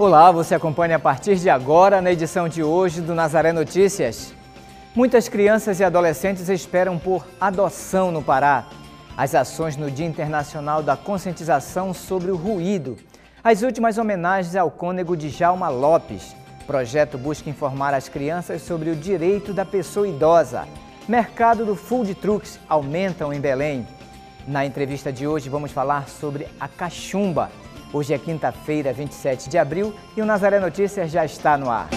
Olá, você acompanha a partir de agora na edição de hoje do Nazaré Notícias. Muitas crianças e adolescentes esperam por adoção no Pará. As ações no Dia Internacional da Conscientização sobre o Ruído. As últimas homenagens ao cônego Djalma Lopes. O projeto busca informar as crianças sobre o direito da pessoa idosa. Mercado do food trucks aumentam em Belém. Na entrevista de hoje vamos falar sobre a cachumba. Hoje é quinta-feira, 27 de abril e o Nazaré Notícias já está no ar.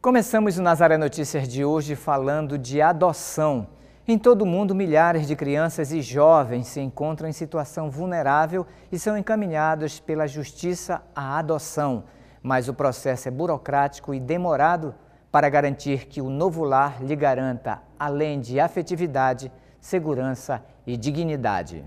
Começamos o Nazaré Notícias de hoje falando de adoção. Em todo o mundo, milhares de crianças e jovens se encontram em situação vulnerável e são encaminhados pela justiça à adoção. Mas o processo é burocrático e demorado para garantir que o novo lar lhe garanta, além de afetividade, segurança e dignidade.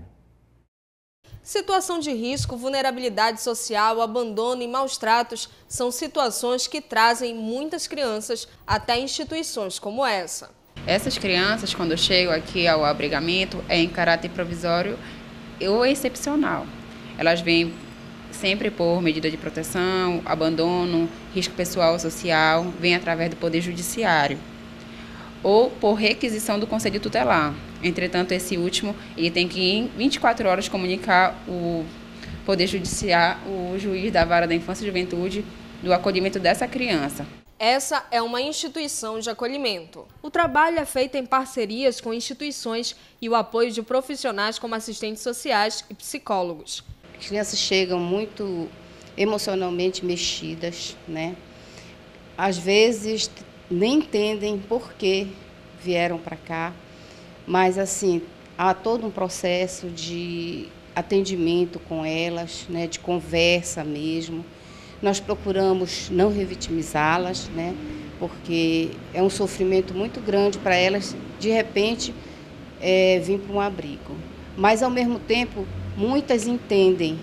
Situação de risco, vulnerabilidade social, abandono e maus tratos são situações que trazem muitas crianças até instituições como essa. Essas crianças, quando chegam aqui ao abrigamento, é em caráter provisório ou excepcional. Elas vêm sempre por medida de proteção, abandono, risco pessoal ou social, vem através do Poder Judiciário ou por requisição do Conselho Tutelar. Entretanto, esse último ele tem que em 24 horas comunicar o Poder Judiciário, o juiz da Vara da Infância e Juventude, do acolhimento dessa criança. Essa é uma instituição de acolhimento. O trabalho é feito em parcerias com instituições e o apoio de profissionais como assistentes sociais e psicólogos. As crianças chegam muito emocionalmente mexidas, né? Às vezes nem entendem por que vieram para cá, mas assim, há todo um processo de atendimento com elas, né, de conversa mesmo. Nós procuramos não revitimizá-las, né, porque é um sofrimento muito grande para elas, de repente, é, vir para um abrigo. Mas, ao mesmo tempo, Muitas entendem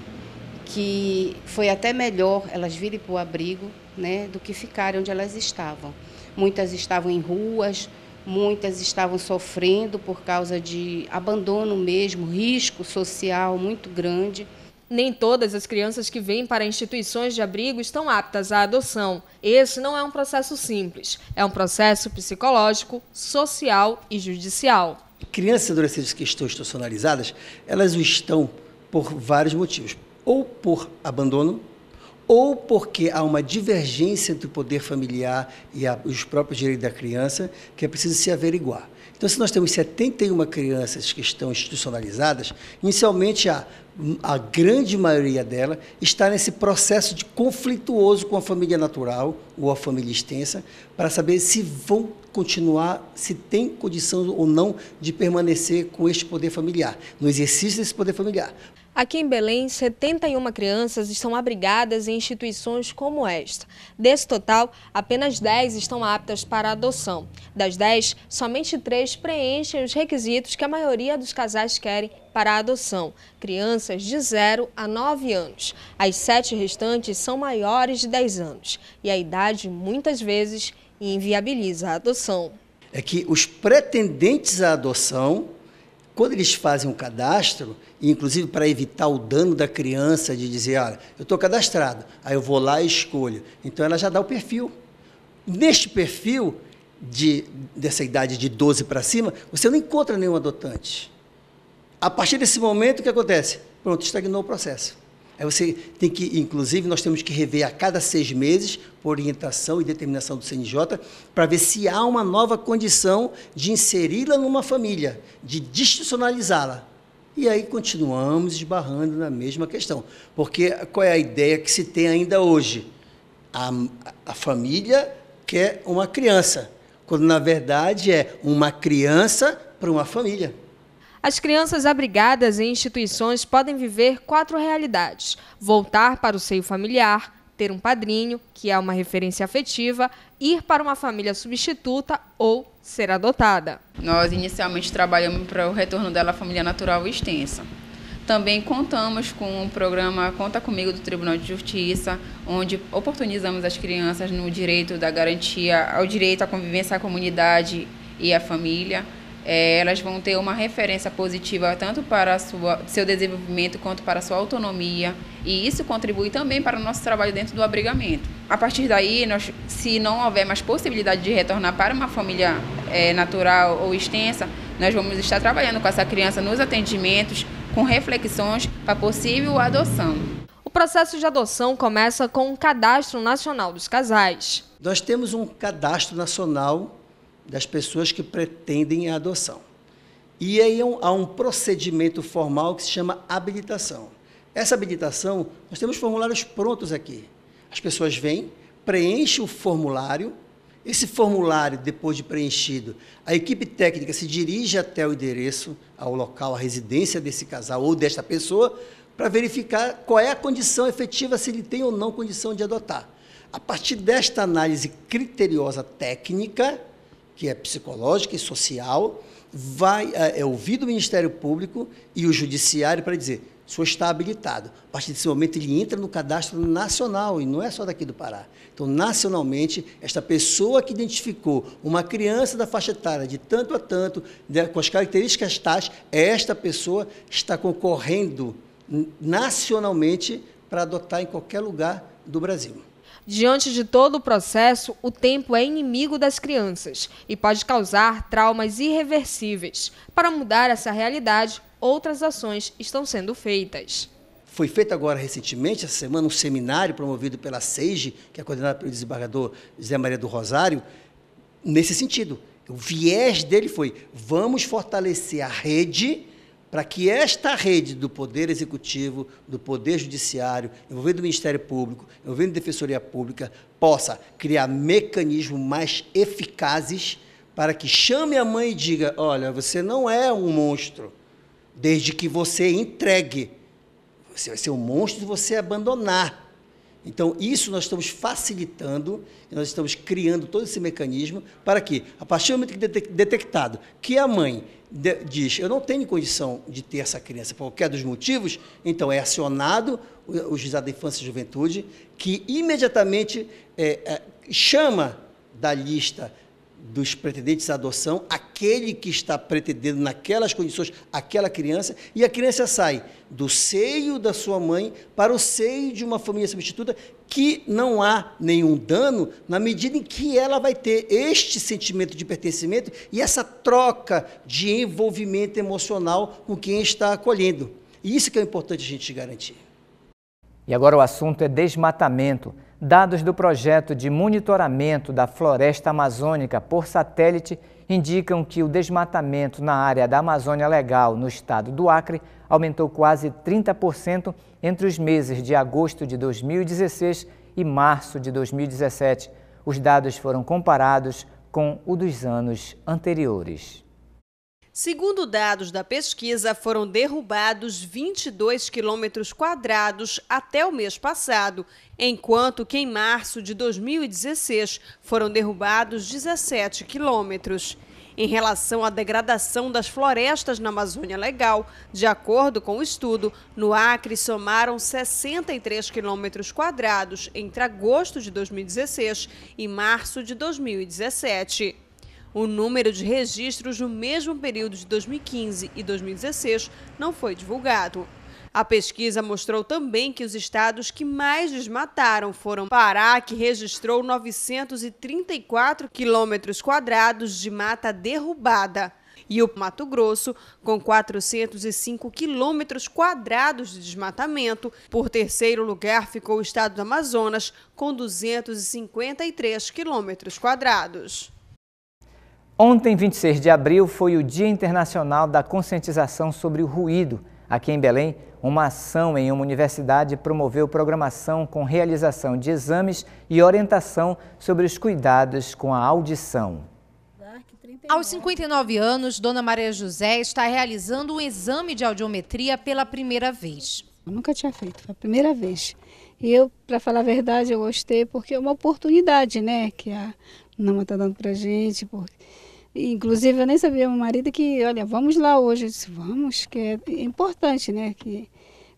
que foi até melhor elas virem para o abrigo né, do que ficarem onde elas estavam. Muitas estavam em ruas, muitas estavam sofrendo por causa de abandono mesmo, risco social muito grande. Nem todas as crianças que vêm para instituições de abrigo estão aptas à adoção. Esse não é um processo simples, é um processo psicológico, social e judicial. Crianças e adolescentes que estão institucionalizadas, elas o estão por vários motivos. Ou por abandono, ou porque há uma divergência entre o poder familiar e a, os próprios direitos da criança que é preciso se averiguar. Então, se nós temos 71 crianças que estão institucionalizadas, inicialmente a, a grande maioria dela está nesse processo de conflituoso com a família natural ou a família extensa, para saber se vão continuar, se tem condição ou não de permanecer com este poder familiar, no exercício desse poder familiar. Aqui em Belém, 71 crianças estão abrigadas em instituições como esta. Desse total, apenas 10 estão aptas para adoção. Das 10, somente 3 preenchem os requisitos que a maioria dos casais querem para a adoção, crianças de 0 a 9 anos. As sete restantes são maiores de 10 anos e a idade, muitas vezes, inviabiliza a adoção. É que os pretendentes à adoção quando eles fazem um cadastro, inclusive para evitar o dano da criança, de dizer, olha, eu estou cadastrado, aí eu vou lá e escolho. Então ela já dá o perfil. Neste perfil, de, dessa idade de 12 para cima, você não encontra nenhum adotante. A partir desse momento, o que acontece? Pronto, estagnou o processo. Aí você tem que, inclusive, nós temos que rever a cada seis meses, por orientação e determinação do CNJ, para ver se há uma nova condição de inseri-la numa família, de institucionalizá-la. E aí continuamos esbarrando na mesma questão. Porque qual é a ideia que se tem ainda hoje? A, a família quer uma criança, quando na verdade é uma criança para uma família. As crianças abrigadas em instituições podem viver quatro realidades: voltar para o seio familiar, ter um padrinho, que é uma referência afetiva, ir para uma família substituta ou ser adotada. Nós inicialmente trabalhamos para o retorno dela à família natural extensa. Também contamos com o programa Conta Comigo do Tribunal de Justiça, onde oportunizamos as crianças no direito da garantia ao direito à convivência à comunidade e a família, é, elas vão ter uma referência positiva tanto para sua, seu desenvolvimento quanto para sua autonomia e isso contribui também para o nosso trabalho dentro do abrigamento. A partir daí, nós, se não houver mais possibilidade de retornar para uma família é, natural ou extensa, nós vamos estar trabalhando com essa criança nos atendimentos, com reflexões para possível adoção. O processo de adoção começa com o um Cadastro Nacional dos Casais. Nós temos um cadastro nacional das pessoas que pretendem a adoção. E aí há um procedimento formal que se chama habilitação. Essa habilitação, nós temos formulários prontos aqui. As pessoas vêm, preenchem o formulário, esse formulário, depois de preenchido, a equipe técnica se dirige até o endereço, ao local, à residência desse casal ou desta pessoa, para verificar qual é a condição efetiva, se ele tem ou não condição de adotar. A partir desta análise criteriosa técnica, que é psicológica e social, vai é, é ouvido o Ministério Público e o Judiciário para dizer o senhor está habilitado. A partir desse momento, ele entra no cadastro nacional, e não é só daqui do Pará. Então, nacionalmente, esta pessoa que identificou uma criança da faixa etária de tanto a tanto, de, com as características tais, esta pessoa está concorrendo nacionalmente para adotar em qualquer lugar do Brasil. Diante de todo o processo, o tempo é inimigo das crianças e pode causar traumas irreversíveis. Para mudar essa realidade, outras ações estão sendo feitas. Foi feito agora recentemente, essa semana, um seminário promovido pela SEIGE, que é coordenado pelo desembargador José Maria do Rosário, nesse sentido. O viés dele foi: vamos fortalecer a rede para que esta rede do Poder Executivo, do Poder Judiciário, envolvendo o Ministério Público, envolvendo a Defensoria Pública, possa criar mecanismos mais eficazes para que chame a mãe e diga: olha, você não é um monstro, desde que você entregue. Você vai ser um monstro se você abandonar. Então, isso nós estamos facilitando, nós estamos criando todo esse mecanismo para que, a partir do momento que detectado que a mãe diz, eu não tenho condição de ter essa criança por qualquer dos motivos, então é acionado o, o Juizado da Infância e Juventude, que imediatamente é, é, chama da lista dos pretendentes à adoção, aquele que está pretendendo naquelas condições aquela criança, e a criança sai do seio da sua mãe para o seio de uma família substituta, que não há nenhum dano na medida em que ela vai ter este sentimento de pertencimento e essa troca de envolvimento emocional com quem está acolhendo. E isso que é importante a gente garantir. E agora o assunto é desmatamento. Dados do projeto de monitoramento da floresta amazônica por satélite indicam que o desmatamento na área da Amazônia Legal, no estado do Acre, aumentou quase 30% entre os meses de agosto de 2016 e março de 2017. Os dados foram comparados com o dos anos anteriores. Segundo dados da pesquisa, foram derrubados 22 quilômetros quadrados até o mês passado, enquanto que em março de 2016 foram derrubados 17 quilômetros. Em relação à degradação das florestas na Amazônia Legal, de acordo com o estudo, no Acre somaram 63 quilômetros quadrados entre agosto de 2016 e março de 2017. O número de registros no mesmo período de 2015 e 2016 não foi divulgado. A pesquisa mostrou também que os estados que mais desmataram foram Pará, que registrou 934 quilômetros quadrados de mata derrubada, e o Mato Grosso, com 405 quilômetros quadrados de desmatamento. Por terceiro lugar ficou o estado do Amazonas, com 253 quilômetros quadrados. Ontem, 26 de abril, foi o Dia Internacional da Conscientização sobre o Ruído. Aqui em Belém, uma ação em uma universidade promoveu programação com realização de exames e orientação sobre os cuidados com a audição. Aos 59 anos, Dona Maria José está realizando um exame de audiometria pela primeira vez. Eu nunca tinha feito, foi a primeira vez. E eu, para falar a verdade, eu gostei porque é uma oportunidade, né, que a Nama está dando para gente, porque Inclusive, eu nem sabia, meu marido, que, olha, vamos lá hoje. Eu disse, vamos, que é importante, né? Que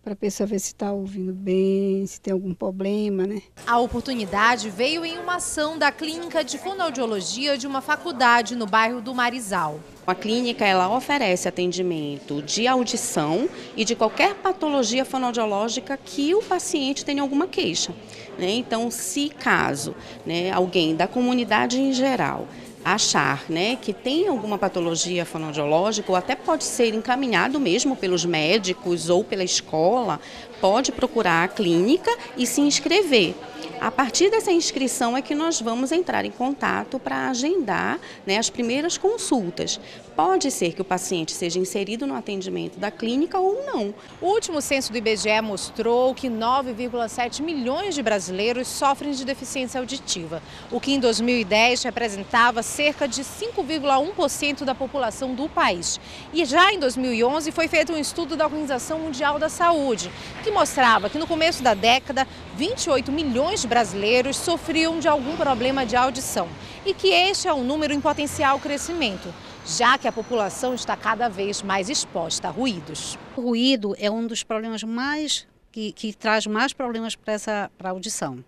para a pessoa ver se está ouvindo bem, se tem algum problema, né? A oportunidade veio em uma ação da Clínica de Fonoaudiologia de uma faculdade no bairro do Marizal. A clínica ela oferece atendimento de audição e de qualquer patologia fonoaudiológica que o paciente tenha alguma queixa. Né? Então, se caso né, alguém da comunidade em geral achar né, que tem alguma patologia fonoaudiológica ou até pode ser encaminhado mesmo pelos médicos ou pela escola, pode procurar a clínica e se inscrever. A partir dessa inscrição é que nós vamos entrar em contato para agendar né, as primeiras consultas. Pode ser que o paciente seja inserido no atendimento da clínica ou não. O último censo do IBGE mostrou que 9,7 milhões de brasileiros sofrem de deficiência auditiva, o que em 2010 representava cerca de 5,1% da população do país. E já em 2011 foi feito um estudo da Organização Mundial da Saúde, que mostrava que no começo da década, 28 milhões de brasileiros sofriam de algum problema de audição e que este é um número em potencial crescimento já que a população está cada vez mais exposta a ruídos. O ruído é um dos problemas mais que, que, traz mais problemas para essa pra audição.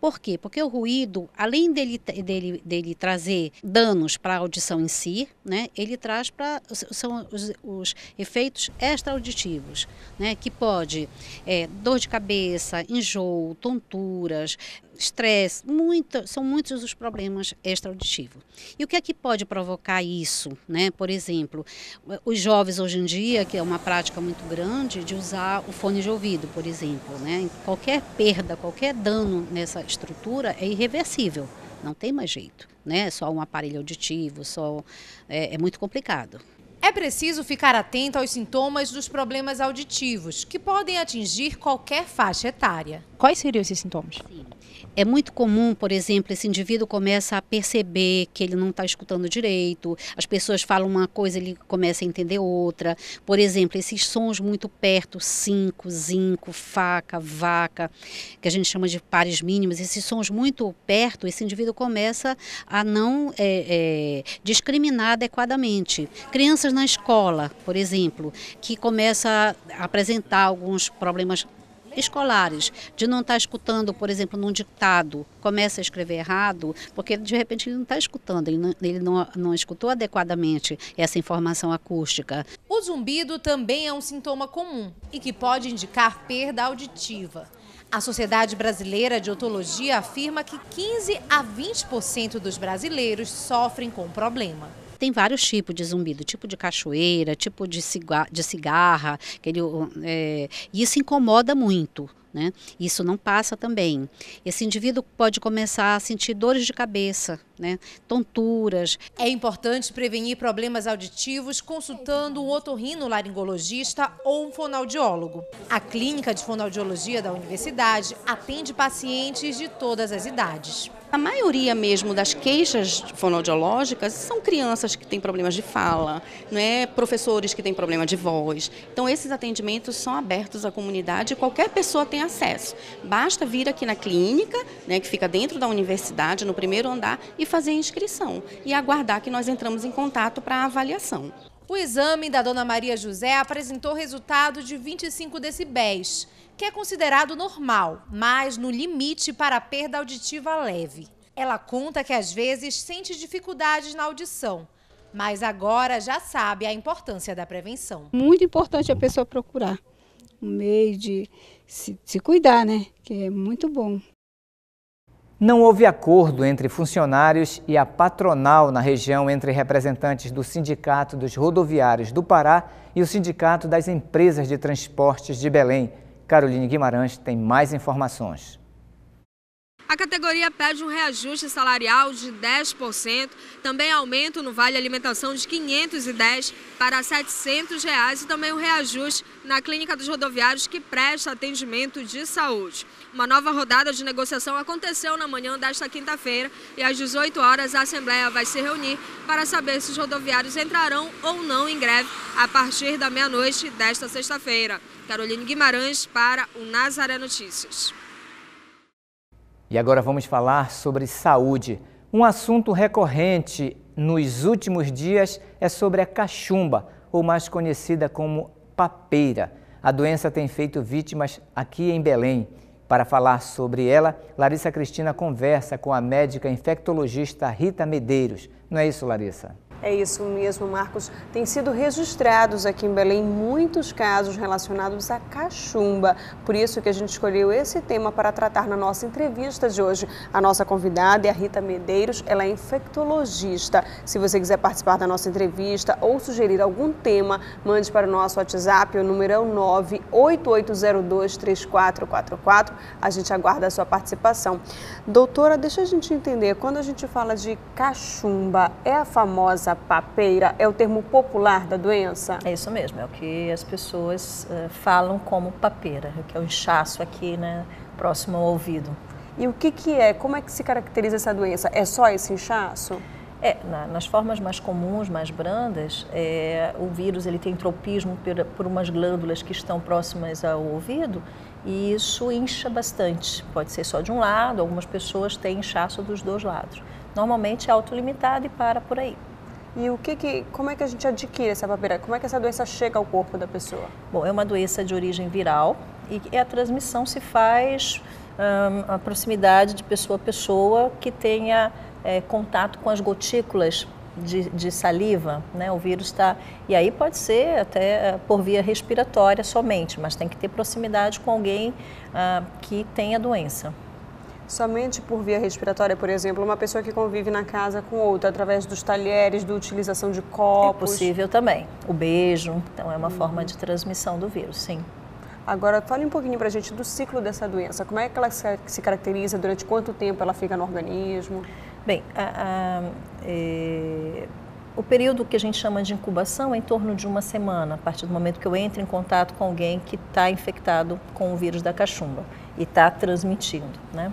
Por quê? Porque o ruído, além dele, dele, dele trazer danos para a audição em si, né, ele traz para são os, os efeitos extra-auditivos, né, que pode é, dor de cabeça, enjoo, tonturas, estresse, são muitos os problemas extra-auditivos. E o que é que pode provocar isso? Né? Por exemplo, os jovens hoje em dia, que é uma prática muito grande, de usar o fone de ouvido, por exemplo. Né? Qualquer perda, qualquer dano nessa estrutura é irreversível, não tem mais jeito. Né? Só um aparelho auditivo, só é, é muito complicado. É preciso ficar atento aos sintomas dos problemas auditivos, que podem atingir qualquer faixa etária. Quais seriam esses sintomas? Sim. É muito comum, por exemplo, esse indivíduo começa a perceber que ele não está escutando direito, as pessoas falam uma coisa, ele começa a entender outra. Por exemplo, esses sons muito perto, cinco, zinco, faca, vaca, que a gente chama de pares mínimos, esses sons muito perto, esse indivíduo começa a não é, é, discriminar adequadamente. Crianças na escola, por exemplo, que começa a apresentar alguns problemas escolares, de não estar tá escutando, por exemplo, num ditado, começa a escrever errado, porque de repente ele não está escutando, ele, não, ele não, não escutou adequadamente essa informação acústica. O zumbido também é um sintoma comum e que pode indicar perda auditiva. A Sociedade Brasileira de Otologia afirma que 15 a 20% dos brasileiros sofrem com o problema. Tem vários tipos de zumbido, tipo de cachoeira, tipo de, cigarra, de cigarra, aquele, é, isso incomoda muito. Né? Isso não passa também. Esse indivíduo pode começar a sentir dores de cabeça, né? tonturas. É importante prevenir problemas auditivos consultando um otorrinolaringologista ou um fonoaudiólogo. A Clínica de Fonoaudiologia da Universidade atende pacientes de todas as idades. A maioria mesmo das queixas fonoaudiológicas são crianças que têm problemas de fala, não é? professores que têm problema de voz. Então, esses atendimentos são abertos à comunidade e qualquer pessoa tem acesso. Basta vir aqui na clínica, né, que fica dentro da universidade, no primeiro andar, e fazer a inscrição e aguardar que nós entramos em contato para a avaliação. O exame da dona Maria José apresentou resultado de 25 decibéis que é considerado normal, mas no limite para a perda auditiva leve. Ela conta que às vezes sente dificuldades na audição, mas agora já sabe a importância da prevenção. Muito importante a pessoa procurar um meio de se, se cuidar, né? Que é muito bom. Não houve acordo entre funcionários e a patronal na região entre representantes do Sindicato dos Rodoviários do Pará e o Sindicato das Empresas de Transportes de Belém. Caroline Guimarães tem mais informações. A categoria pede um reajuste salarial de 10%, também aumento no vale alimentação de 510 para 700 reais e também um reajuste na clínica dos rodoviários que presta atendimento de saúde. Uma nova rodada de negociação aconteceu na manhã desta quinta-feira e às 18 horas a Assembleia vai se reunir para saber se os rodoviários entrarão ou não em greve a partir da meia-noite desta sexta-feira. Caroline Guimarães para o Nazaré Notícias. E agora vamos falar sobre saúde. Um assunto recorrente nos últimos dias é sobre a cachumba, ou mais conhecida como papeira. A doença tem feito vítimas aqui em Belém. Para falar sobre ela, Larissa Cristina conversa com a médica infectologista Rita Medeiros. Não é isso, Larissa? É isso mesmo, Marcos. Tem sido registrados aqui em Belém muitos casos relacionados à cachumba. Por isso que a gente escolheu esse tema para tratar na nossa entrevista de hoje. A nossa convidada é a Rita Medeiros, ela é infectologista. Se você quiser participar da nossa entrevista ou sugerir algum tema, mande para o nosso WhatsApp, o número é o 988023444. A gente aguarda a sua participação. Doutora, deixa a gente entender, quando a gente fala de cachumba, é a famosa doença papeira é o termo popular da doença? É isso mesmo, é o que as pessoas uh, falam como papeira, que é o inchaço aqui, né, próximo ao ouvido. E o que, que é? Como é que se caracteriza essa doença? É só esse inchaço? É, na, nas formas mais comuns, mais brandas, é, o vírus ele tem tropismo por, por umas glândulas que estão próximas ao ouvido e isso incha bastante. Pode ser só de um lado, algumas pessoas têm inchaço dos dois lados. Normalmente é autolimitado e para por aí. E o que, que como é que a gente adquire essa papeira? Como é que essa doença chega ao corpo da pessoa? Bom, é uma doença de origem viral e a transmissão se faz um, a proximidade de pessoa a pessoa que tenha é, contato com as gotículas de, de, saliva, né? O vírus está. E aí pode ser até uh, por via respiratória somente, mas tem que ter proximidade com alguém uh, que tenha doença. Somente por via respiratória, por exemplo, uma pessoa que convive na casa com outra, através dos talheres, da utilização de copos. É possível também. O beijo, então é uma uhum. forma de transmissão do vírus, sim. Agora, fale um pouquinho para a gente do ciclo dessa doença. Como é que ela se caracteriza? Durante quanto tempo ela fica no organismo? Bem, a, a, é, o período que a gente chama de incubação é em torno de uma semana, a partir do momento que eu entro em contato com alguém que está infectado com o vírus da cachumba e está transmitindo. Né?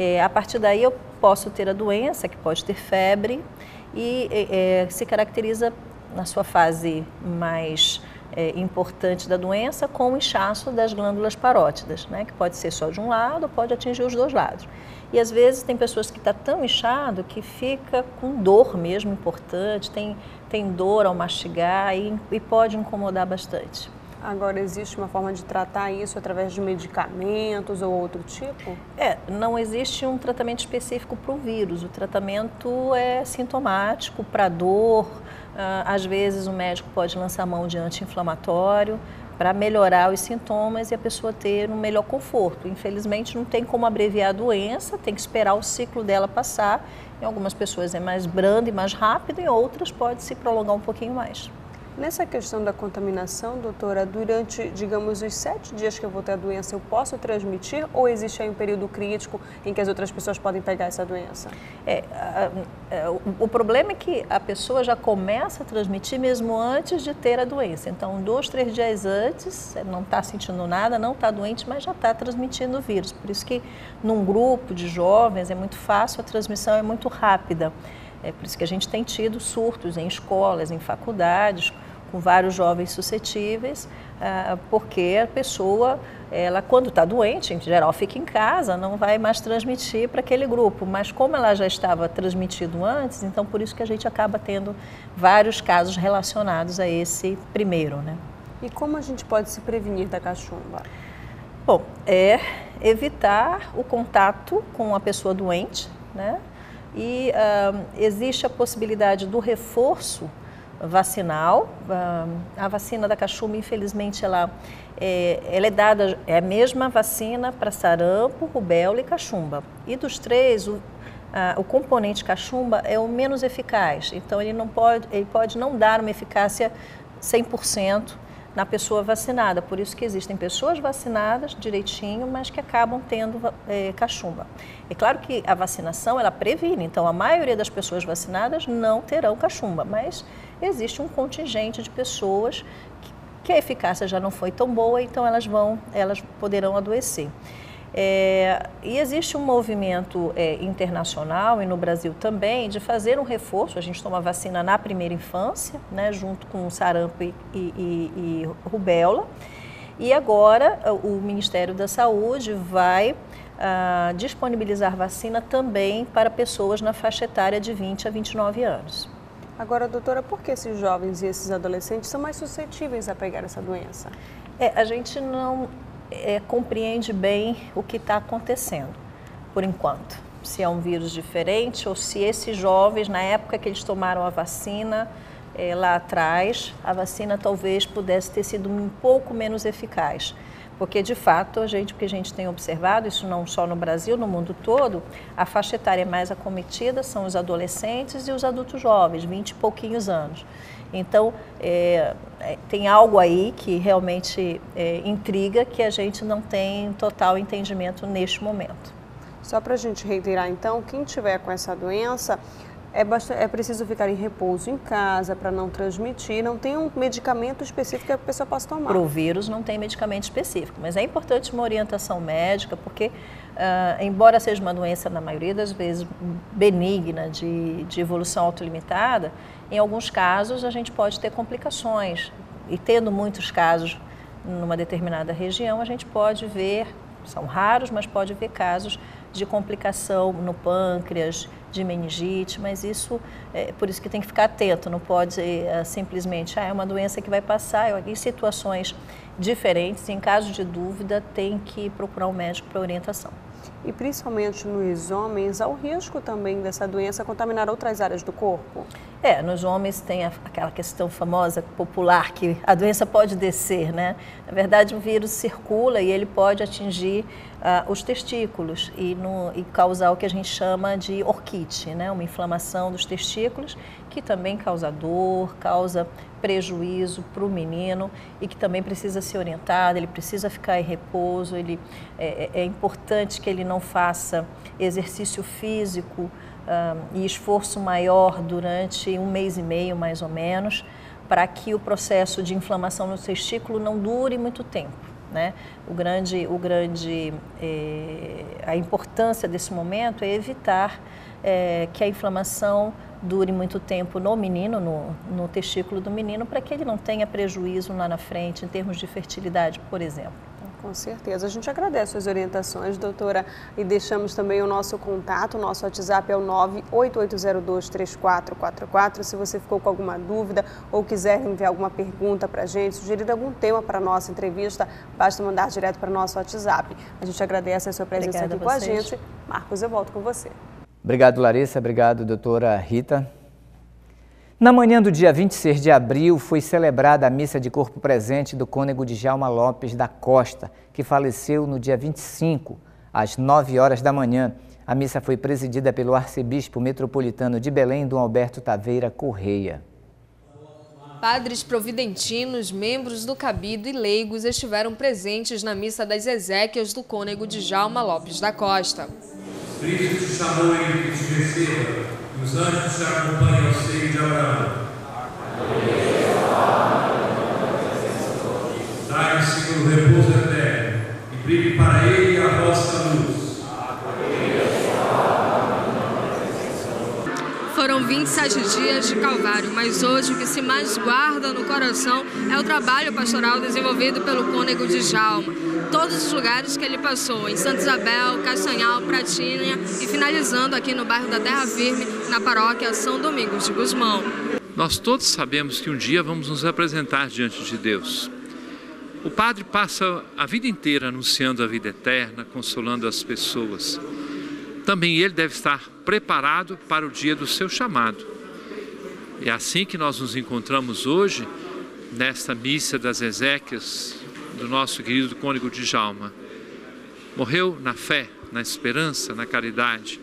É, a partir daí eu posso ter a doença, que pode ter febre, e é, se caracteriza na sua fase mais é, importante da doença com o inchaço das glândulas parótidas, né, que pode ser só de um lado, pode atingir os dois lados. E às vezes tem pessoas que está tão inchado que fica com dor mesmo importante, tem, tem dor ao mastigar e, e pode incomodar bastante. Agora, existe uma forma de tratar isso através de medicamentos ou outro tipo? É, não existe um tratamento específico para o vírus. O tratamento é sintomático para dor. Ah, às vezes, o médico pode lançar mão de anti-inflamatório para melhorar os sintomas e a pessoa ter um melhor conforto. Infelizmente, não tem como abreviar a doença, tem que esperar o ciclo dela passar. Em algumas pessoas é mais brando e mais rápido, em outras pode se prolongar um pouquinho mais. Nessa questão da contaminação, doutora, durante, digamos, os sete dias que eu vou ter a doença, eu posso transmitir ou existe aí um período crítico em que as outras pessoas podem pegar essa doença? É, a, a, o, o problema é que a pessoa já começa a transmitir mesmo antes de ter a doença. Então, dois, três dias antes, não está sentindo nada, não está doente, mas já está transmitindo o vírus. Por isso que num grupo de jovens é muito fácil, a transmissão é muito rápida. É por isso que a gente tem tido surtos em escolas, em faculdades, com vários jovens suscetíveis, ah, porque a pessoa, ela quando está doente, em geral fica em casa, não vai mais transmitir para aquele grupo. Mas como ela já estava transmitido antes, então por isso que a gente acaba tendo vários casos relacionados a esse primeiro, né? E como a gente pode se prevenir da cachumba? Bom, é evitar o contato com a pessoa doente, né? E uh, existe a possibilidade do reforço vacinal. A vacina da cachumba, infelizmente, ela é, ela é dada, é a mesma vacina para sarampo, rubéola e cachumba. E dos três, o, a, o componente cachumba é o menos eficaz. Então, ele, não pode, ele pode não dar uma eficácia 100% na pessoa vacinada. Por isso que existem pessoas vacinadas direitinho, mas que acabam tendo é, cachumba. É claro que a vacinação, ela previne. Então, a maioria das pessoas vacinadas não terão cachumba, mas existe um contingente de pessoas que, a eficácia já não foi tão boa, então elas vão, elas poderão adoecer. É, e existe um movimento é, internacional e no Brasil também de fazer um reforço. A gente toma vacina na primeira infância, né, junto com sarampo e, e, e rubéola. E agora o Ministério da Saúde vai ah, disponibilizar vacina também para pessoas na faixa etária de 20 a 29 anos. Agora, doutora, por que esses jovens e esses adolescentes são mais suscetíveis a pegar essa doença? É, a gente não é, compreende bem o que está acontecendo, por enquanto. Se é um vírus diferente ou se esses jovens, na época que eles tomaram a vacina, é, lá atrás, a vacina talvez pudesse ter sido um pouco menos eficaz. Porque, de fato, a gente, o que a gente tem observado, isso não só no Brasil, no mundo todo, a faixa etária mais acometida são os adolescentes e os adultos jovens, 20 e pouquinhos anos. Então, é, tem algo aí que realmente é, intriga que a gente não tem total entendimento neste momento. Só para a gente reiterar, então, quem tiver com essa doença, é, bastante, é preciso ficar em repouso em casa para não transmitir. Não tem um medicamento específico que a pessoa possa tomar. Para o vírus não tem medicamento específico, mas é importante uma orientação médica, porque, uh, embora seja uma doença, na maioria das vezes, benigna, de, de evolução autolimitada, em alguns casos a gente pode ter complicações. E tendo muitos casos numa determinada região, a gente pode ver, são raros, mas pode ver casos de complicação no pâncreas, de meningite, mas isso é por isso que tem que ficar atento, não pode é, simplesmente, ah, é uma doença que vai passar, em situações diferentes, em caso de dúvida, tem que procurar um médico para orientação. E principalmente nos homens, há o risco também dessa doença contaminar outras áreas do corpo? É, nos homens tem aquela questão famosa, popular, que a doença pode descer, né? Na verdade, o vírus circula e ele pode atingir uh, os testículos e, no, e, causar o que a gente chama de orquite, né? Uma inflamação dos testículos, que também causa dor, causa prejuízo para o menino e que também precisa ser orientado, ele precisa ficar em repouso, ele, é, é, é importante que ele não faça exercício físico e esforço maior durante um mês e meio, mais ou menos, para que o processo de inflamação no testículo não dure muito tempo. Né? O grande, o grande, eh, a importância desse momento é evitar eh, que a inflamação dure muito tempo no menino, no, no testículo do menino, para que ele não tenha prejuízo lá na frente em termos de fertilidade, por exemplo. Com certeza. A gente agradece as orientações, doutora, e deixamos também o nosso contato. O nosso WhatsApp é o 988023444. Se você ficou com alguma dúvida ou quiser enviar alguma pergunta para a gente, sugerir algum tema para a nossa entrevista, basta mandar direto para o nosso WhatsApp. A gente agradece a sua presença Obrigada aqui com a gente. Marcos, eu volto com você. Obrigado, Larissa. Obrigado, doutora Rita. Na manhã do dia 26 de abril, foi celebrada a missa de corpo presente do cônego Djalma Lopes da Costa, que faleceu no dia 25, às 9 horas da manhã. A missa foi presidida pelo arcebispo metropolitano de Belém, Dom Alberto Taveira Correia. Padres providentinos, membros do cabido e leigos estiveram presentes na missa das exéquias do cônego Djalma Lopes da Costa. Cristo chamou e te receba os anjos te acompanham ao seio de Abraão. Dai-me, Senhor, repouso eterno e brilhe para ele a vossa luz. Foram 27 dias de Calvário, mas hoje o que se mais guarda no coração é o trabalho pastoral desenvolvido pelo cônego de Jalma todos os lugares que ele passou, em Santa Isabel, Castanhal, Pratinha e finalizando aqui no bairro da Terra Firme, na paróquia São Domingos de Gusmão. Nós todos sabemos que um dia vamos nos apresentar diante de Deus. O padre passa a vida inteira anunciando a vida eterna, consolando as pessoas. Também ele deve estar preparado para o dia do seu chamado. É assim que nós nos encontramos hoje, nesta missa das Ezequias, do nosso querido cônego Djalma. Morreu na fé, na esperança, na caridade.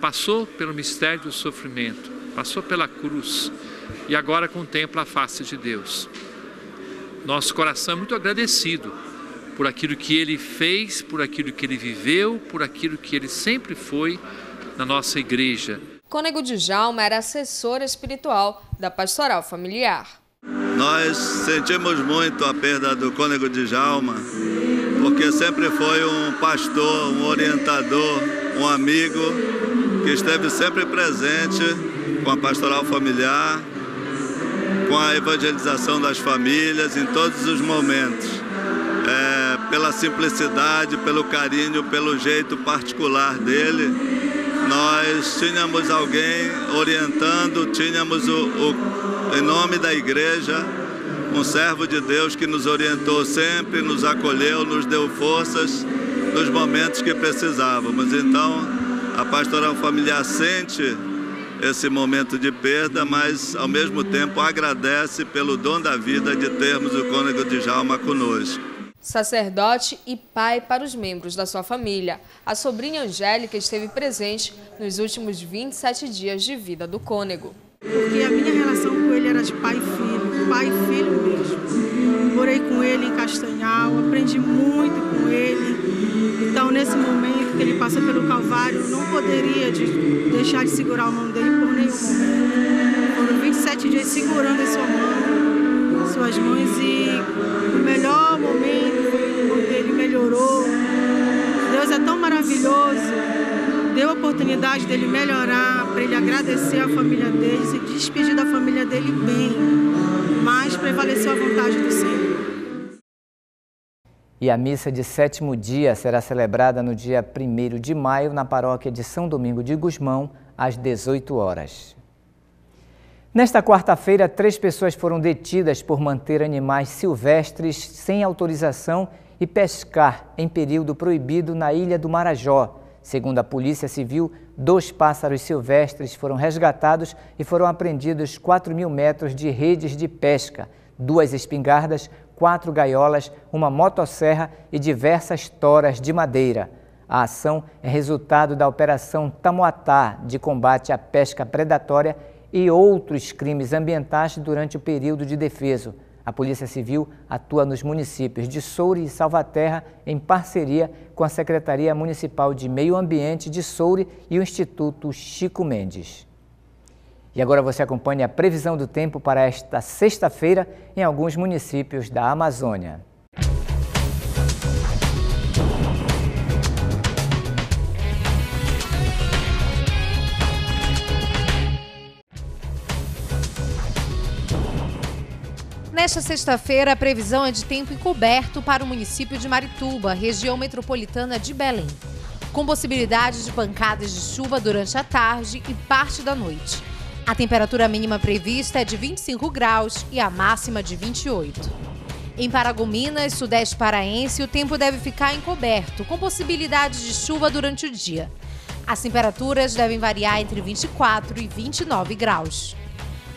Passou pelo mistério do sofrimento, passou pela cruz e agora contempla a face de Deus. Nosso coração é muito agradecido por aquilo que ele fez, por aquilo que ele viveu, por aquilo que ele sempre foi na nossa igreja. Cônego Djalma era assessor espiritual da pastoral familiar. Nós sentimos muito a perda do cônego de Jalma, porque sempre foi um pastor, um orientador, um amigo que esteve sempre presente com a pastoral familiar, com a evangelização das famílias em todos os momentos. É, pela simplicidade, pelo carinho, pelo jeito particular dele, nós tínhamos alguém orientando, tínhamos o, o, em nome da igreja, um servo de Deus que nos orientou sempre, nos acolheu, nos deu forças nos momentos que precisávamos. Então, a pastoral familiar sente esse momento de perda, mas ao mesmo tempo agradece pelo dom da vida de termos o cônego de Jalma conosco. Sacerdote e pai para os membros da sua família. A sobrinha Angélica esteve presente nos últimos 27 dias de vida do cônego. Porque a minha relação de pai e filho, pai e filho mesmo. Morei com ele em Castanhal, aprendi muito com ele. Então, nesse momento que ele passa pelo Calvário, não poderia de deixar de segurar a mão dele por nenhum momento. Foram 27 dias segurando em sua mão, suas mãos, e o melhor momento quando ele melhorou. Deus é tão maravilhoso deu a oportunidade dele melhorar, para ele agradecer a família dele, se despedir da família dele bem, mas prevaleceu a vontade do Senhor. E a missa de sétimo dia será celebrada no dia 1 de maio na paróquia de São Domingo de Gusmão, às 18 horas. Nesta quarta-feira, três pessoas foram detidas por manter animais silvestres sem autorização e pescar em período proibido na ilha do Marajó. Segundo a Polícia Civil, dois pássaros silvestres foram resgatados e foram apreendidos 4 mil metros de redes de pesca, duas espingardas, quatro gaiolas, uma motosserra e diversas toras de madeira. A ação é resultado da Operação Tamoatá de combate à pesca predatória e outros crimes ambientais durante o período de defeso. A Polícia Civil atua nos municípios de Soure e Salvaterra em parceria com a Secretaria Municipal de Meio Ambiente de Soure e o Instituto Chico Mendes. E agora você acompanha a previsão do tempo para esta sexta-feira em alguns municípios da Amazônia. Nesta sexta-feira, a previsão é de tempo encoberto para o município de Marituba, região metropolitana de Belém, com possibilidade de pancadas de chuva durante a tarde e parte da noite. A temperatura mínima prevista é de 25 graus e a máxima de 28. Em Paragominas, sudeste paraense, o tempo deve ficar encoberto, com possibilidade de chuva durante o dia. As temperaturas devem variar entre 24 e 29 graus.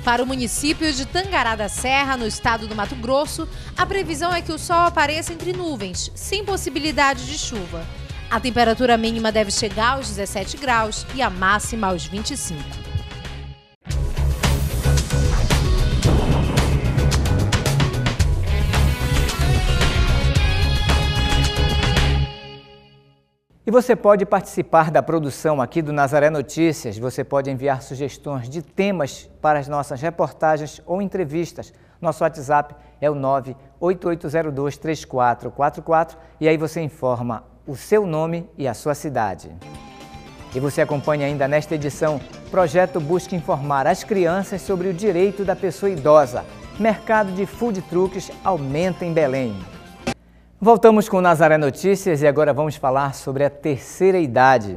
Para o município de Tangará da Serra, no estado do Mato Grosso, a previsão é que o sol apareça entre nuvens, sem possibilidade de chuva. A temperatura mínima deve chegar aos 17 graus e a máxima aos 25. E você pode participar da produção aqui do Nazaré Notícias. Você pode enviar sugestões de temas para as nossas reportagens ou entrevistas. Nosso WhatsApp é o 988023444 e aí você informa o seu nome e a sua cidade. E você acompanha ainda nesta edição, projeto busca informar as crianças sobre o direito da pessoa idosa. Mercado de food trucks aumenta em Belém. Voltamos com Nazaré Notícias e agora vamos falar sobre a terceira idade.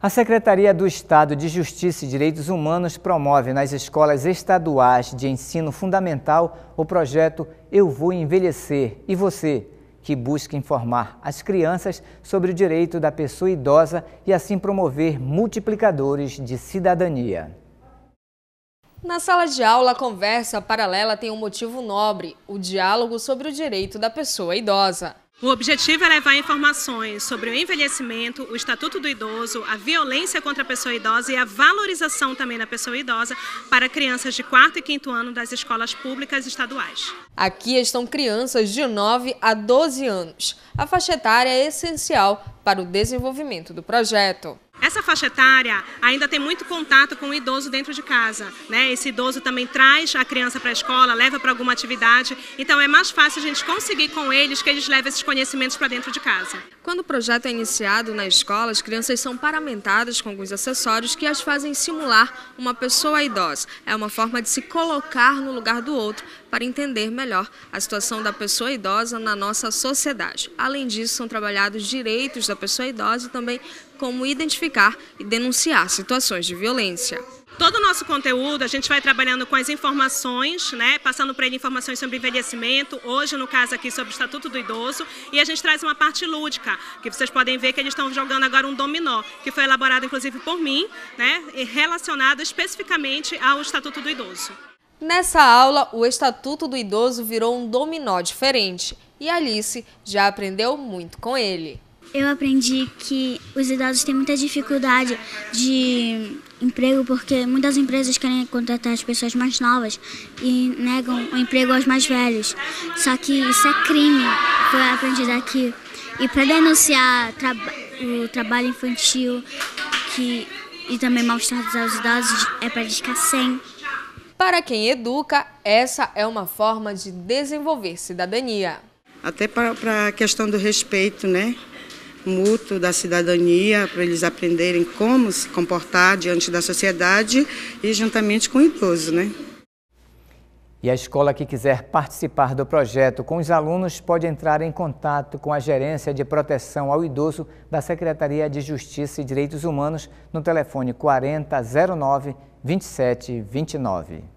A Secretaria do Estado de Justiça e Direitos Humanos promove nas escolas estaduais de ensino fundamental o projeto Eu Vou Envelhecer e Você, que busca informar as crianças sobre o direito da pessoa idosa e assim promover multiplicadores de cidadania. Na sala de aula, a conversa paralela tem um motivo nobre: o diálogo sobre o direito da pessoa idosa. O objetivo é levar informações sobre o envelhecimento, o estatuto do idoso, a violência contra a pessoa idosa e a valorização também da pessoa idosa para crianças de quarto e quinto ano das escolas públicas estaduais. Aqui estão crianças de 9 a 12 anos. A faixa etária é essencial para o desenvolvimento do projeto. Essa faixa etária ainda tem muito contato com o idoso dentro de casa. Né? Esse idoso também traz a criança para a escola, leva para alguma atividade. Então é mais fácil a gente conseguir com eles que eles levem esses conhecimentos para dentro de casa. Quando o projeto é iniciado na escola, as crianças são paramentadas com alguns acessórios que as fazem simular uma pessoa idosa. É uma forma de se colocar no lugar do outro para entender melhor a situação da pessoa idosa na nossa sociedade. Além disso, são trabalhados direitos da pessoa idosa e também como identificar e denunciar situações de violência. Todo o nosso conteúdo, a gente vai trabalhando com as informações, né, passando para ele informações sobre envelhecimento, hoje no caso aqui sobre o Estatuto do Idoso, e a gente traz uma parte lúdica, que vocês podem ver que eles estão jogando agora um dominó, que foi elaborado inclusive por mim, né, relacionado especificamente ao Estatuto do Idoso. Nessa aula, o Estatuto do Idoso virou um dominó diferente, e Alice já aprendeu muito com ele. Eu aprendi que os idosos têm muita dificuldade de emprego porque muitas empresas querem contratar as pessoas mais novas e negam o emprego aos mais velhos. Só que isso é crime, foi aprendido aqui. E para denunciar o trabalho infantil que, e também maus tratos aos idosos é para discar 100. Para quem educa, essa é uma forma de desenvolver cidadania. Até para a questão do respeito, né? Mútuo da cidadania, para eles aprenderem como se comportar diante da sociedade e juntamente com o idoso, né? E a escola que quiser participar do projeto com os alunos pode entrar em contato com a Gerência de Proteção ao Idoso da Secretaria de Justiça e Direitos Humanos no telefone 4009 2729.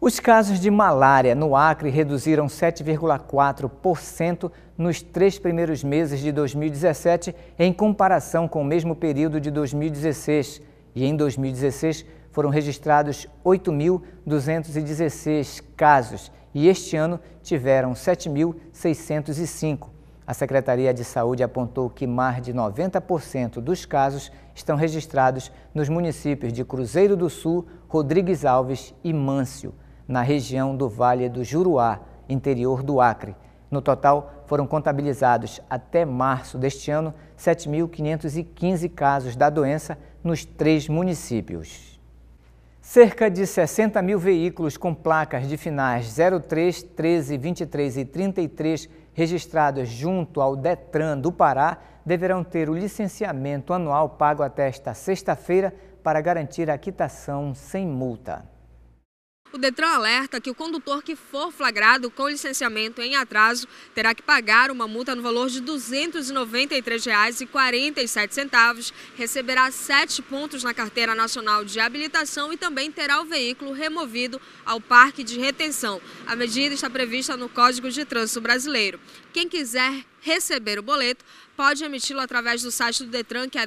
Os casos de malária no Acre reduziram 7,4% nos três primeiros meses de 2017, em comparação com o mesmo período de 2016. E em 2016 foram registrados 8.216 casos e este ano tiveram 7.605. A Secretaria de Saúde apontou que mais de 90% dos casos estão registrados nos municípios de Cruzeiro do Sul, Rodrigues Alves e Mâncio na região do Vale do Juruá, interior do Acre. No total, foram contabilizados até março deste ano 7.515 casos da doença nos três municípios. Cerca de 60 mil veículos com placas de finais 03, 13, 23 e 33 registrados junto ao Detran do Pará deverão ter o licenciamento anual pago até esta sexta-feira para garantir a quitação sem multa. O Detran alerta que o condutor que for flagrado com licenciamento em atraso terá que pagar uma multa no valor de R$ 293,47, receberá sete pontos na carteira nacional de habilitação e também terá o veículo removido ao parque de retenção. A medida está prevista no Código de Trânsito Brasileiro. Quem quiser receber o boleto pode emiti-lo através do site do Detran, que é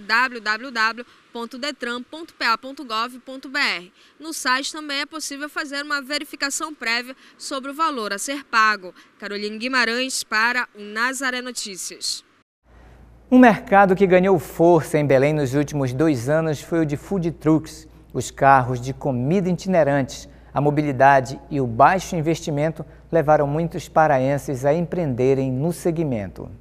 www.detran.pa.gov.br. No site também é possível fazer uma verificação prévia sobre o valor a ser pago. Caroline Guimarães para o Nazaré Notícias. Um mercado que ganhou força em Belém nos últimos dois anos foi o de food trucks, os carros de comida itinerantes. A mobilidade e o baixo investimento levaram muitos paraenses a empreenderem no segmento.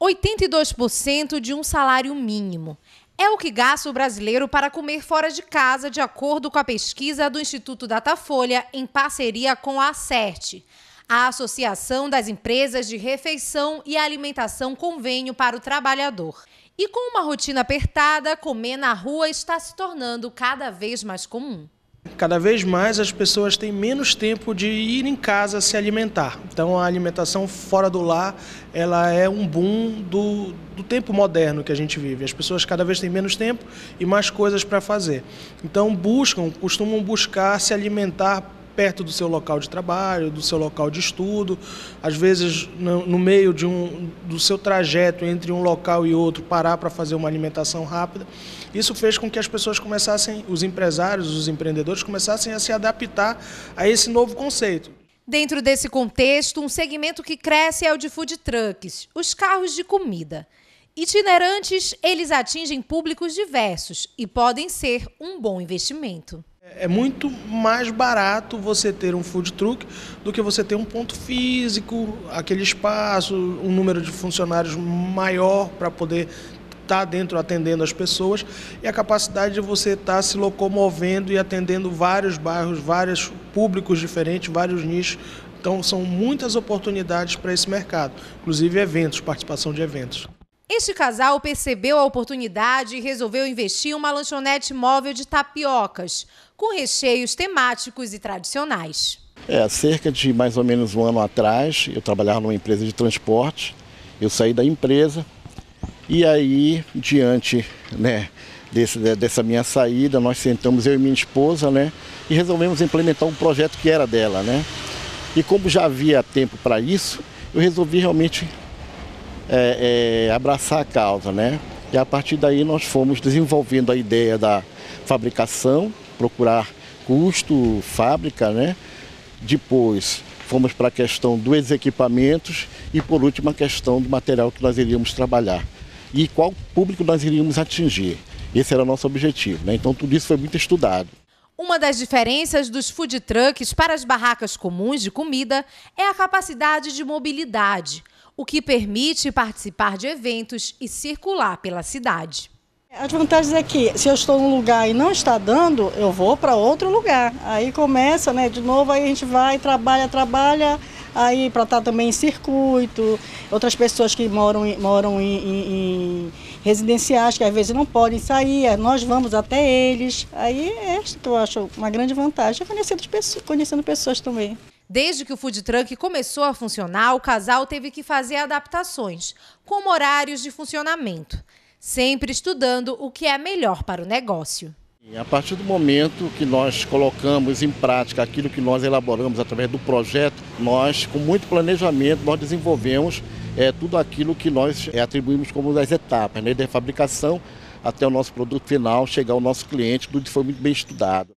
82% de um salário mínimo. É o que gasta o brasileiro para comer fora de casa, de acordo com a pesquisa do Instituto Datafolha, em parceria com a ACERT, a Associação das Empresas de Refeição e Alimentação Convênio para o Trabalhador. E com uma rotina apertada, comer na rua está se tornando cada vez mais comum. Cada vez mais as pessoas têm menos tempo de ir em casa se alimentar. Então a alimentação fora do lar, ela é um boom do, do tempo moderno que a gente vive. As pessoas cada vez têm menos tempo e mais coisas para fazer. Então buscam, costumam buscar se alimentar perto do seu local de trabalho, do seu local de estudo, às vezes no, no meio de um, do seu trajeto entre um local e outro, parar para fazer uma alimentação rápida. Isso fez com que as pessoas começassem, os empresários, os empreendedores começassem a se adaptar a esse novo conceito. Dentro desse contexto, um segmento que cresce é o de food trucks, os carros de comida. Itinerantes, eles atingem públicos diversos e podem ser um bom investimento. É muito mais barato você ter um food truck do que você ter um ponto físico, aquele espaço, um número de funcionários maior para poder estar tá dentro atendendo as pessoas e a capacidade de você estar tá se locomovendo e atendendo vários bairros, vários públicos diferentes, vários nichos. Então são muitas oportunidades para esse mercado, inclusive eventos, participação de eventos. Este casal percebeu a oportunidade e resolveu investir em uma lanchonete móvel de tapiocas com recheios temáticos e tradicionais. É, cerca de mais ou menos um ano atrás, eu trabalhava numa empresa de transporte, eu saí da empresa e aí, diante né, desse, dessa minha saída, nós sentamos, eu e minha esposa, né, e resolvemos implementar um projeto que era dela, né. E como já havia tempo para isso, eu resolvi realmente é, é, abraçar a causa, né. E a partir daí nós fomos desenvolvendo a ideia da fabricação, procurar custo, fábrica, né. Depois fomos para a questão dos equipamentos e por último a questão do material que nós iríamos trabalhar e qual público nós iríamos atingir. Esse era o nosso objetivo, né? Então tudo isso foi muito estudado. Uma das diferenças dos food trucks para as barracas comuns de comida é a capacidade de mobilidade, o que permite participar de eventos e circular pela cidade. As vantagens é que se eu estou num lugar e não está dando, eu vou para outro lugar. Aí começa, né, de novo, aí a gente vai, trabalha, trabalha, aí para estar tá também em circuito, outras pessoas que moram, moram em, em, em, residenciais que às vezes não podem sair, nós vamos até eles. Aí é isso que eu acho uma grande vantagem, conhecendo pessoas, conhecendo pessoas também. Desde que o food truck começou a funcionar, o casal teve que fazer adaptações, como horários de funcionamento sempre estudando o que é melhor para o negócio. A partir do momento que nós colocamos em prática aquilo que nós elaboramos através do projeto, nós, com muito planejamento, nós desenvolvemos é, tudo aquilo que nós é, atribuímos como as etapas, né, da fabricação até o nosso produto final, chegar ao nosso cliente, tudo foi muito bem estudado.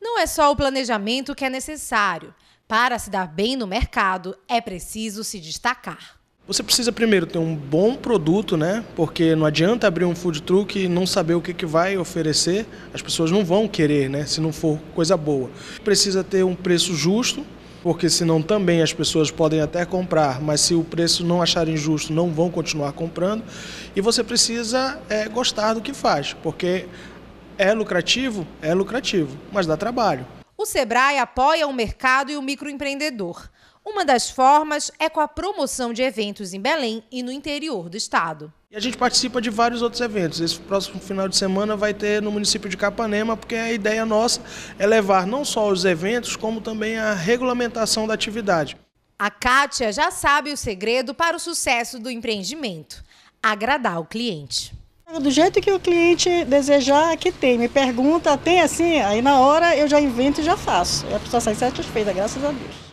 Não é só o planejamento que é necessário. Para se dar bem no mercado, é preciso se destacar. Você precisa primeiro ter um bom produto, né? Porque não adianta abrir um food truck e não saber o que, que vai oferecer. As pessoas não vão querer, né? Se não for coisa boa. Precisa ter um preço justo, porque senão também as pessoas podem até comprar, mas se o preço não acharem justo, não vão continuar comprando. E você precisa é, gostar do que faz, porque é lucrativo, é lucrativo, mas dá trabalho. O Sebrae apoia o mercado e o microempreendedor. Uma das formas é com a promoção de eventos em Belém e no interior do estado. E a gente participa de vários outros eventos. Esse próximo final de semana vai ter no município de Capanema, porque a ideia nossa é levar não só os eventos, como também a regulamentação da atividade. A Kátia já sabe o segredo para o sucesso do empreendimento: agradar o cliente. Do jeito que o cliente desejar, que tem. Me pergunta, tem assim? Aí na hora eu já invento e já faço. A pessoa sai satisfeita, graças a Deus.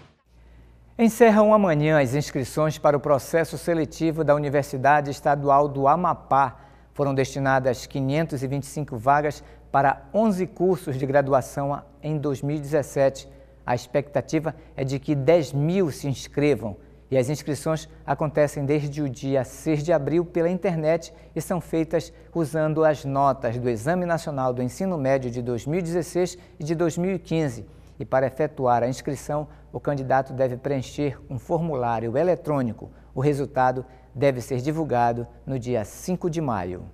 Encerram amanhã as inscrições para o processo seletivo da Universidade Estadual do Amapá. Foram destinadas 525 vagas para 11 cursos de graduação em 2017. A expectativa é de que 10 mil se inscrevam e as inscrições acontecem desde o dia 6 de abril pela internet e são feitas usando as notas do Exame Nacional do Ensino Médio de 2016 e de 2015 e para efetuar a inscrição, o candidato deve preencher um formulário eletrônico. O resultado deve ser divulgado no dia 5 de maio.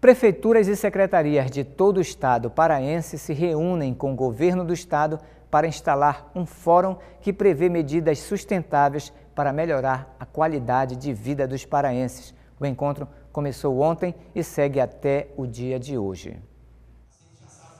Prefeituras e secretarias de todo o estado paraense se reúnem com o governo do estado para instalar um fórum que prevê medidas sustentáveis para melhorar a qualidade de vida dos paraenses. O encontro começou ontem e segue até o dia de hoje.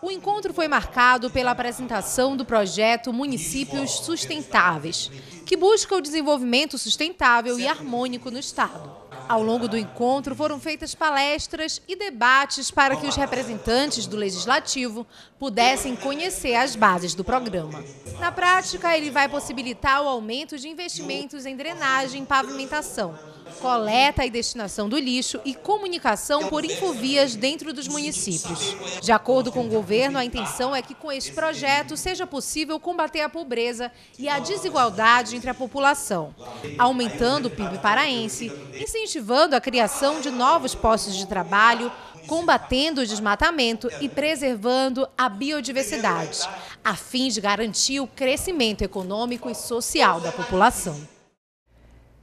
O encontro foi marcado pela apresentação do projeto Municípios Sustentáveis, que busca o desenvolvimento sustentável e harmônico no Estado. Ao longo do encontro foram feitas palestras e debates para que os representantes do Legislativo pudessem conhecer as bases do programa. Na prática, ele vai possibilitar o aumento de investimentos em drenagem e pavimentação, coleta e destinação do lixo e comunicação por infovias dentro dos municípios. De acordo com o governo, a intenção é que com esse projeto seja possível combater a pobreza e a desigualdade entre a população, aumentando o PIB paraense, incentivando a criação de novos postos de trabalho, combatendo o desmatamento e preservando a biodiversidade, a fim de garantir o crescimento econômico e social da população.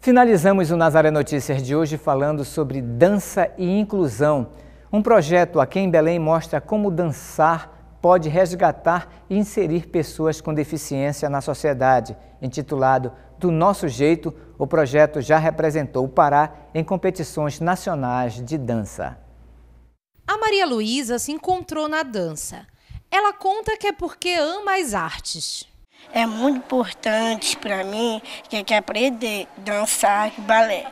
Finalizamos o Nazaré Notícias de hoje falando sobre dança e inclusão. Um projeto aqui em Belém mostra como dançar pode resgatar e inserir pessoas com deficiência na sociedade. Intitulado Do Nosso Jeito, o projeto já representou o Pará em competições nacionais de dança. A Maria Luísa se encontrou na dança. Ela conta que é porque ama as artes. É muito importante para mim que quer aprender a dançar e balé.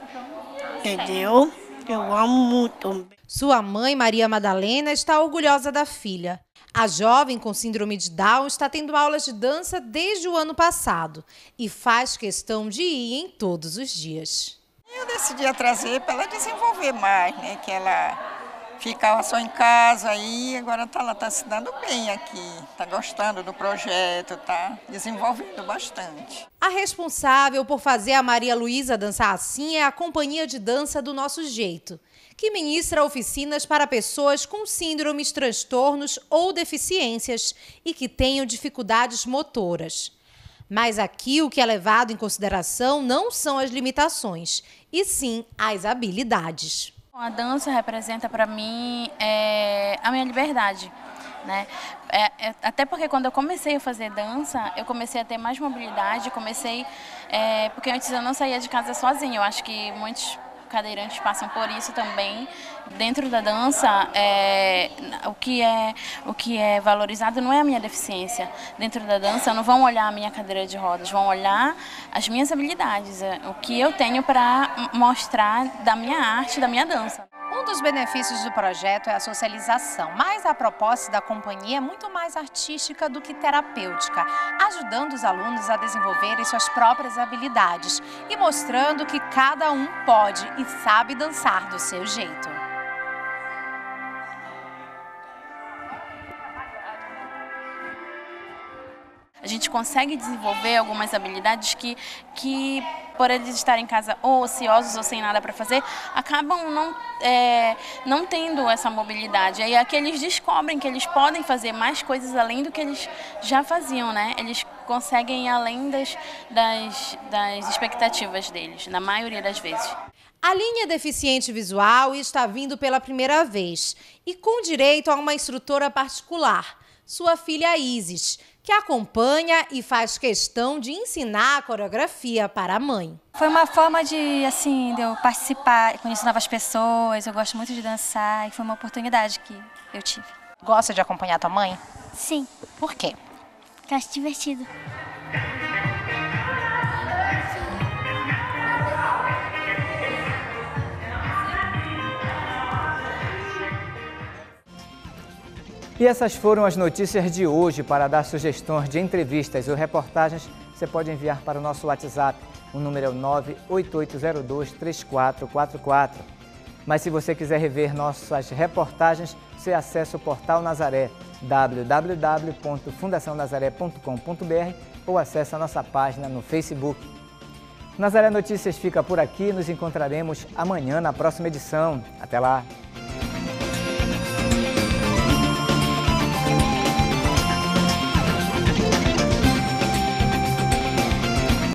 Entendeu? Eu amo muito. Sua mãe, Maria Madalena, está orgulhosa da filha. A jovem com síndrome de Down está tendo aulas de dança desde o ano passado e faz questão de ir em todos os dias. Eu decidi trazer para ela desenvolver mais, né? Que ela ficava só em casa aí, agora tá, ela está se dando bem aqui, está gostando do projeto, está desenvolvendo bastante. A responsável por fazer a Maria Luísa dançar assim é a Companhia de Dança do Nosso Jeito, que ministra oficinas para pessoas com síndromes, transtornos ou deficiências e que tenham dificuldades motoras. Mas aqui o que é levado em consideração não são as limitações, e sim as habilidades. A dança representa para mim é, a minha liberdade. Né? É, é, até porque quando eu comecei a fazer dança, eu comecei a ter mais mobilidade, comecei é, porque antes eu não saía de casa sozinha. Eu acho que muitos cadeirantes passam por isso também. Dentro da dança, é, o, que é, o que é valorizado não é a minha deficiência. Dentro da dança, não vão olhar a minha cadeira de rodas, vão olhar as minhas habilidades, é, o que eu tenho para mostrar da minha arte, da minha dança. Um dos benefícios do projeto é a socialização, mas a proposta da companhia é muito mais artística do que terapêutica, ajudando os alunos a desenvolverem suas próprias habilidades e mostrando que cada um pode e sabe dançar do seu jeito. A gente consegue desenvolver algumas habilidades que, que por eles estarem em casa ou ociosos ou sem nada para fazer, acabam não, é, não tendo essa mobilidade. Aí aqui eles descobrem que eles podem fazer mais coisas além do que eles já faziam, né? Eles conseguem ir além das, das, das expectativas deles, na maioria das vezes. A linha é deficiente visual está vindo pela primeira vez e com direito a uma instrutora particular, sua filha Isis, que acompanha e faz questão de ensinar a coreografia para a mãe. Foi uma forma de, assim, de eu participar, conhecer novas pessoas, eu gosto muito de dançar e foi uma oportunidade que eu tive. Gosta de acompanhar tua mãe? Sim. Por quê? Porque acho divertido. E essas foram as notícias de hoje. Para dar sugestões de entrevistas ou reportagens, você pode enviar para o nosso WhatsApp. O número é o 988023444. Mas se você quiser rever nossas reportagens, você acessa o portal Nazaré, www.fundacionazaré.com.br ou acesse a nossa página no Facebook. Nazaré Notícias fica por aqui, nos encontraremos amanhã na próxima edição. Até lá!